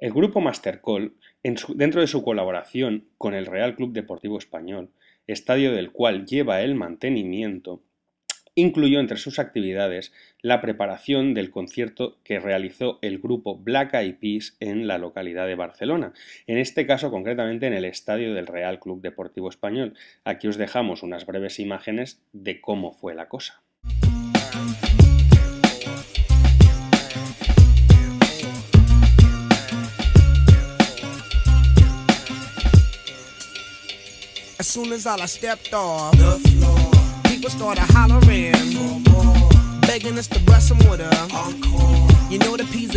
El grupo Mastercall, dentro de su colaboración con el Real Club Deportivo Español, estadio del cual lleva el mantenimiento, incluyó entre sus actividades la preparación del concierto que realizó el grupo Black Eyed Peas en la localidad de Barcelona, en este caso concretamente en el estadio del Real Club Deportivo Español. Aquí os dejamos unas breves imágenes de cómo fue la cosa. As soon as all I stepped off the floor, people started hollering begging us to brush some with them. Encore. You know the P's